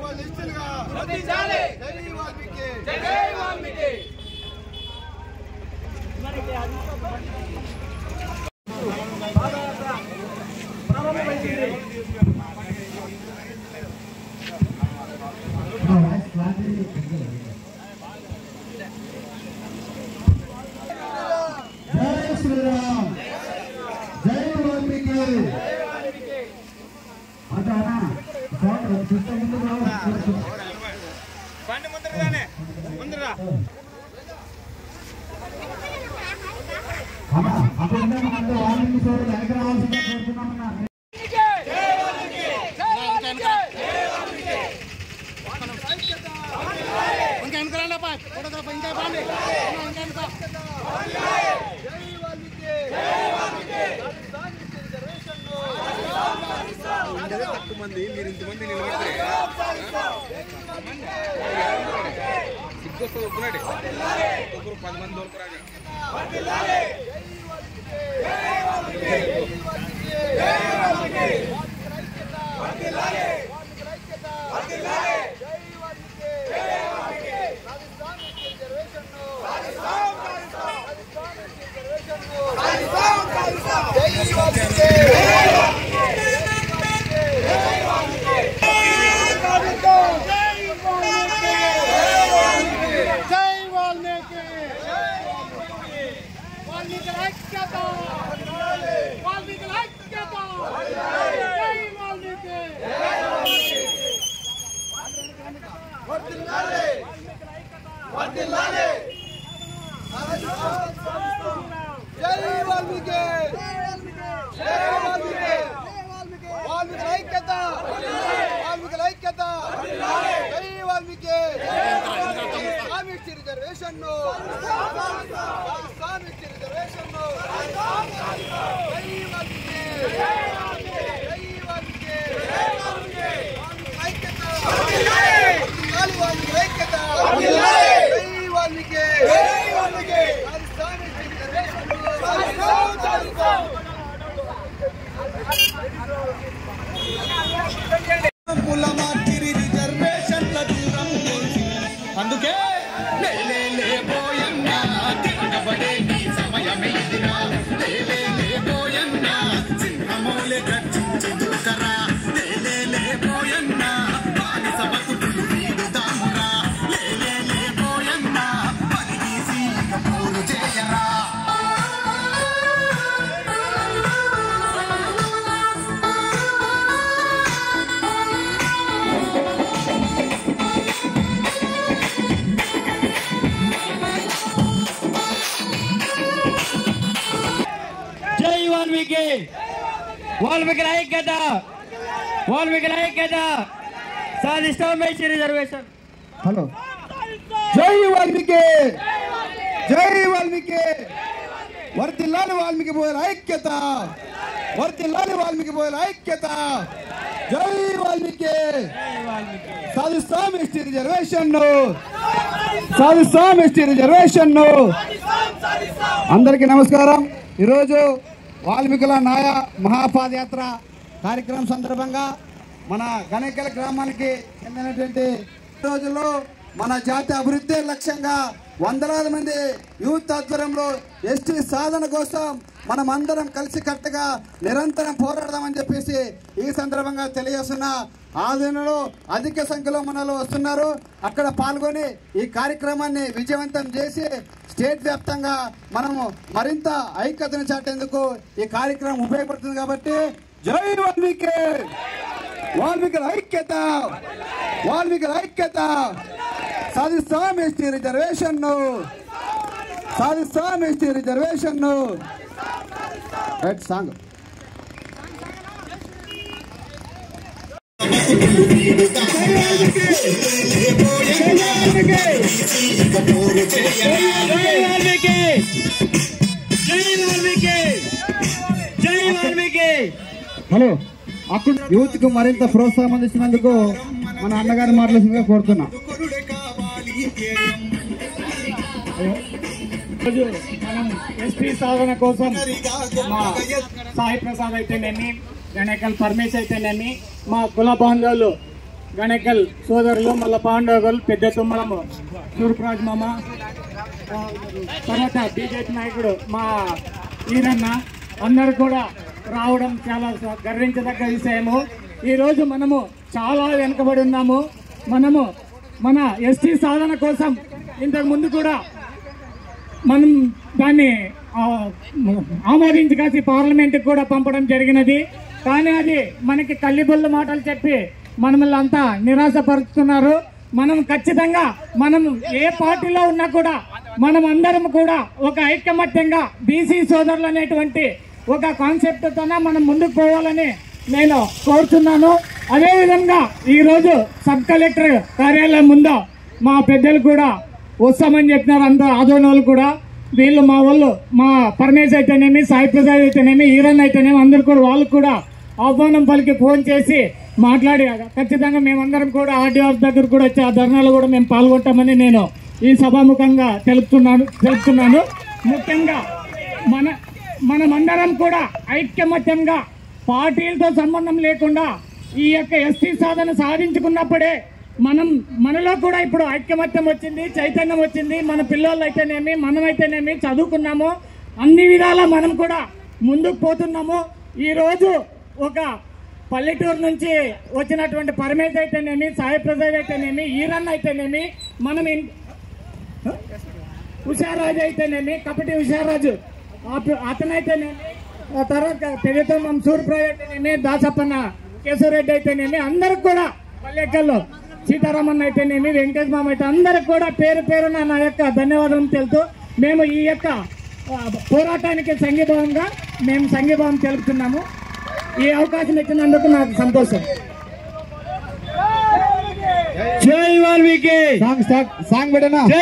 వర్ధిల్లాలి! వర్ధిల్లాలిపోయే వాల్మీకి ఐక్యత వర్ధిల్లాలి! వర్ధిల్లాలిపోయే వాల్మీకి ఐక్యత వర్ధిల్లాలి! జై వాల్మీకి జై జై వాల్మీకి! వాల్మీకి ఐక్యత వర్ధిల్లాలి! వర్ధించాలి వాల్మీకి వాళ్ళు ఇష్టలుగా వర్ధిల్లాలి! జై వాల్మీకి జై జై వాల్మీకి జై శ్రీరామ్ జై వాల్మీకి అదా చూస్తే ముందు రావు. బండి ముందరగానే ముందరా అమ్మా, అక్కడ ఉండే మనందరూ వాల్మీకి సోదరులు వెనక రావాల్సిందిగా కోరుతున్నామన్నా. జై వాల్మీకి జై వాల్మీకి మంది మీరు ఇంతమంది నిలబడితే సిగ్గు ఒప్పునాడు ఒకరు పది మంది దొరకరాగా జై వాల్మీకి వాల్మీకి ఐక్యత వాల్మీకి ఐక్యత జై వాల్మీకి వర్ధిల్లాలి వర్ధిల్లాలి జై వాల్మీకి జై వాల్మీకి వాల్మీకి ఐక్యత వాల్మీకి ఐక్యత జై వాల్మీకి స్వామికి రిజర్వేషన్ స్వామికి రిజర్వేషన్ జై వాల్మీకి జై వాల్మీకి వాల్మీకి ఐక్యత వర్ధిల్లాలి వాల్మీకి ఐక్యత లే లే లే పోయన్నా తిరగబడే నీ సమయమైదిరా? లే. జై వాల్మీకి వాల్మీకి ఐక్యత వాల్మీకి ఐక్యత సాధిస్తాం మేసి రిజర్వేషన్ హలో జై వాల్మీకి జై వాల్మీకి వర్తిల్లాలి వాల్మీకి పోయిన ఐక్యత వర్తిల్లాలి వాల్మీకి పోయిన ఐక్యత జై వాల్మీకి సాధిస్తాం ఎస్టీ రిజర్వేషన్ సాధిస్తాం ఎస్టీ రిజర్వేషన్ అందరికీ నమస్కారం ఈరోజు వాల్మీకుల నాయ మహాపాదయాత్ర కార్యక్రమం సందర్భంగా మన గణకల గ్రామానికి చెందినటువంటి రోజుల్లో మన జాతి అభివృద్ధి లక్ష్యంగా వందలాది మంది యూత్ ఆధ్వర్యంలో ఎస్టీ సాధన కోసం మనం అందరం కలిసికట్టుగా నిరంతరం పోరాడదామని చెప్పేసి ఈ సందర్భంగా తెలియజేస్తున్న ఆధీనంలో అధిక సంఖ్యలో మనలో వస్తున్నారు. అక్కడ పాల్గొని ఈ కార్యక్రమాన్ని విజయవంతం చేసి స్టేట్ వ్యాప్తంగా మనము మరింత ఐక్యతను చాటేందుకు ఈ కార్యక్రమం ఉపయోగపడుతుంది కాబట్టి జై వాల్మీకి! వాల్మీకి ఐక్యత! వాల్మీకి ఐక్యత! సాధిస్తాం ఎస్టీ రిజర్వేషన్ సాధిస్తాం ST reservation right song hello అక్కడ యూత్కు మరింత ప్రోత్సాహం అందించినందుకు మన అన్నగారి మాటలుగా కోరుతున్నా. మనం ఎస్పీ సాధన కోసం మా సాయి ప్రసాద్ అయితేనేమి గణేకల్ పరమేశ్ అయితేనేమి మా కుల బాంధవులు గణేకల్ సోదరులు మళ్ళా పాండవులు పెద్ద తుమ్మలము సూర్పరాజ్ మామ తర్వాత బీజేపీ నాయకుడు మా ఈరన్న అందరు కూడా రావడం చాలా గర్వించదగ్గ విషయము. ఈరోజు మనము చాలా వెనుకబడి ఉన్నాము. మనము మన ఎస్టీ సాధన కోసం ఇంతకు ముందు కూడా మనం దాన్ని ఆ, ఆమోదించి పార్లమెంట్కి కూడా పంపడం జరిగినది. కానీ అది మనకి కల్లిబొల్లు మాటలు చెప్పి మనల్ని అంతా నిరాశపరుస్తున్నారు. మనం ఖచ్చితంగా మనం ఏ పార్టీలో ఉన్నా కూడా మనం అందరం కూడా ఒక ఐకమత్యంగా బీసీ సోదరులు అనేటువంటి ఒక కాన్సెప్ట్తోనే మనం ముందుకు పోవాలని నేను కోరుతున్నాను. అదేవిధంగా ఈరోజు సబ్ కలెక్టర్ కార్యాలయం ముందు మా పెద్దలు కూడా వస్తామని చెప్పినారు. అందరూ ఆదోనోళ్ళు కూడా. వీళ్ళు మా వాళ్ళు మా పరమేశ్ అయితేనేమి సాయి ప్రసాద్ అయితేనేమి హీరన్ అయితేనేమి అందరు కూడా వాళ్ళు కూడా ఆహ్వానం పలికి ఫోన్ చేసి మాట్లాడి ఖచ్చితంగా మేమందరం కూడా ఆర్డీఓ దగ్గర కూడా వచ్చి ఆ ధర్నాలో కూడా మేము పాల్గొంటామని నేను ఈ సభాముఖంగా తెలుపుతున్నాను తెలుపుతున్నాను. ముఖ్యంగా మన మనమందరం కూడా ఐక్యమత్యంగా పార్టీలతో సంబంధం లేకుండా ఈ యొక్క ఎస్సీ సాధన సాధించుకున్నప్పుడే మనం మనలో కూడా ఇప్పుడు ఐక్యమత్యం వచ్చింది చైతన్యం వచ్చింది. మన పిల్లలు అయితేనేమి మనం అయితేనేమి చదువుకున్నాము అన్ని విధాలా మనం కూడా ముందుకు పోతున్నాము. ఈరోజు ఒక పల్లెటూరు నుంచి వచ్చినటువంటి పరమేశ్ అయితేనేమి సాయి ప్రసాద్ అయితేనేమి ఈరన్ అయితేనేమి మనం ఇన్- హుషారాజు అయితేనేమి కపటి హుషారాజు అతనైతేనేమి ఆ తర్వాత పెద్దతో సూర్యప్రాయ్ అయితేనేమి దాసప్పన్న కేశవరెడ్డి అయితేనేమి అందరికి కూడా పల్లెకల్లో సీతారామన్ అయితేనేమి వెంకటేష్ మామ అయితే అందరికి కూడా పేరు పేరున నా యొక్క ధన్యవాదాలు తెలుపుతూ మేము ఈ యొక్క పోరాటానికి సంఘీభావంగా మేము సంఘీభావం తెలుపుతున్నాము. ఈ అవకాశం ఇచ్చినందుకు నాకు సంతోషం. జై వాల్మీకి. సాంగ్ సాంగ్ సాంగ్ పెట్టనా జై